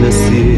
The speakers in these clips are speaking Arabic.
nasci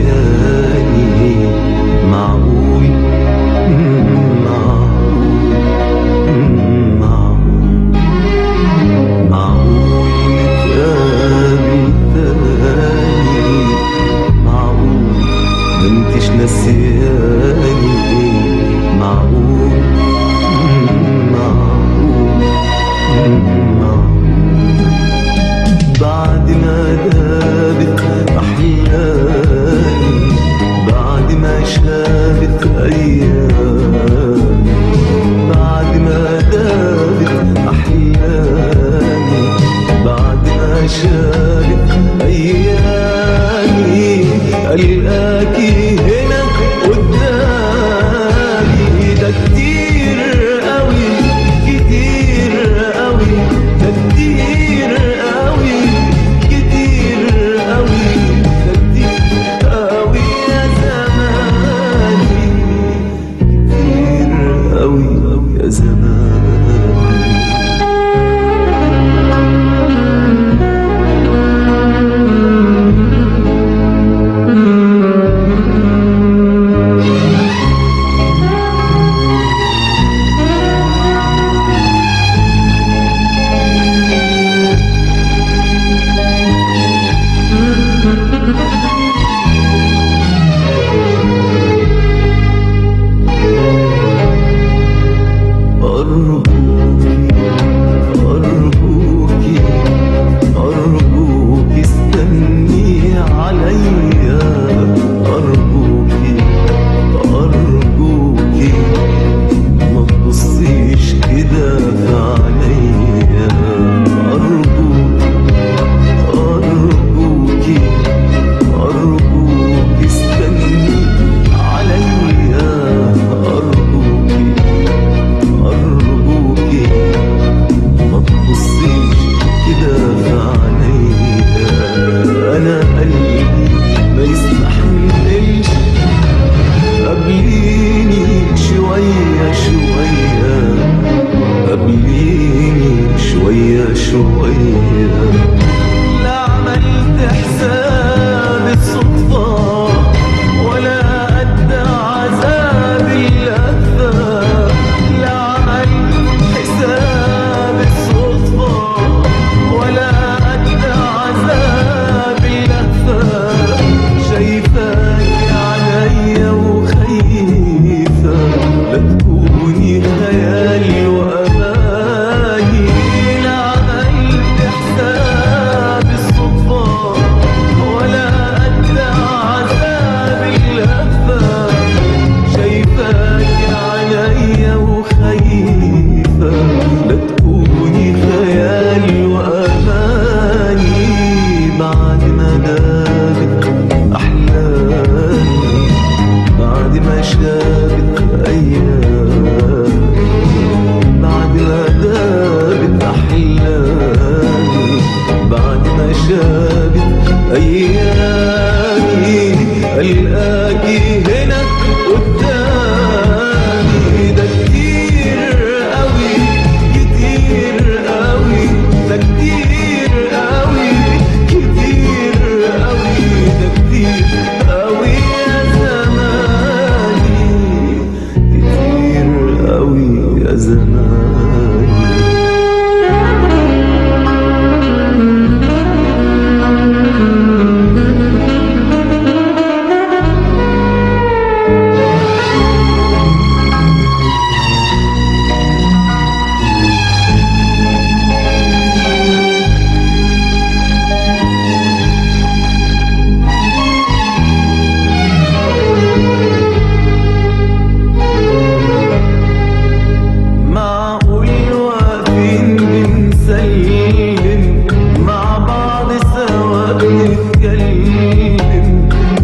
بعد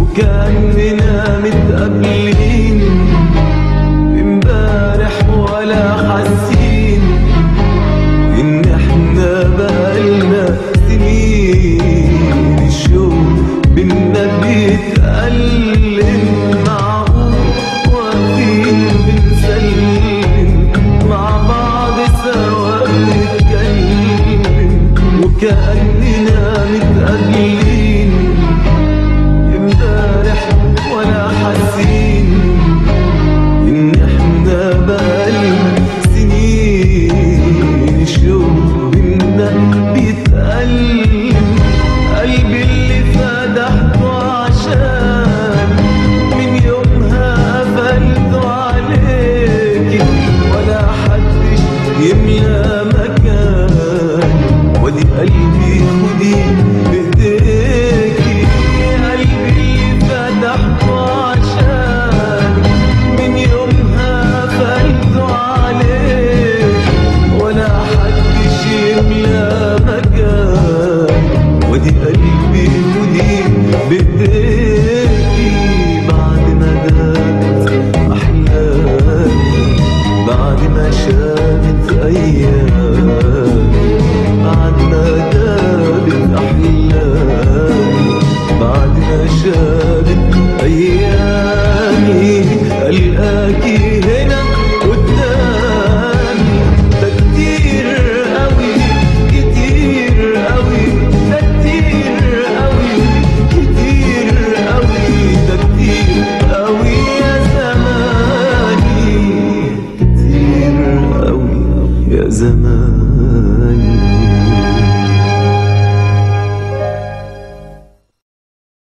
وكأننا متقابلين امبارح ولا بديكي بعد ما دامت أحلامي بعد ما أيامي بعد ما دامت أحلامي بعد ما أيامي ألقاكي